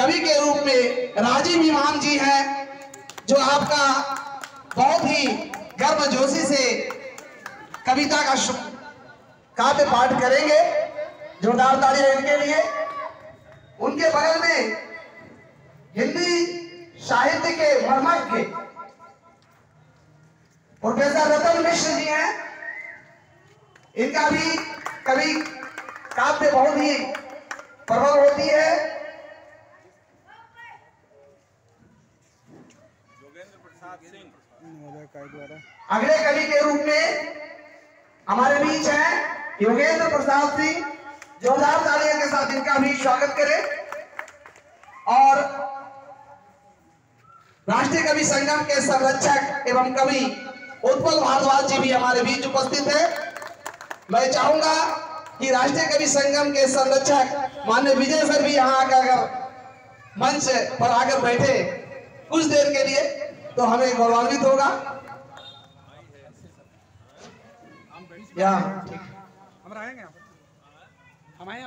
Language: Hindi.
कवि के रूप में राजीव इमाम जी हैं, जो आपका बहुत ही गर्मजोशी से कविता का काव्य पाठ करेंगे, जोरदार ताली इनके लिए। उनके बगल में हिंदी साहित्य के मर्मज्ञ प्रोफेसर रतन मिश्र जी हैं। इनका भी कवि काव्य बहुत ही प्रबल होती है अगले कवि के रूप में हमारे बीच है योगेंद्र प्रसाद सिंह, जोरदार तालियों के साथ इनका भी स्वागत करें। और राष्ट्रीय कवि संगम के संरक्षक एवं कवि उत्पल भारद्वाज जी भी हमारे बीच उपस्थित है। मैं चाहूँगा कि राष्ट्रीय कवि संगम के संरक्षक मान्य विजय सर भी यहाँ आकर मंच पर आकर बैठे। कुछ देर तो हमें गौरवान्वित होगा। या। हम आएँगे हम आए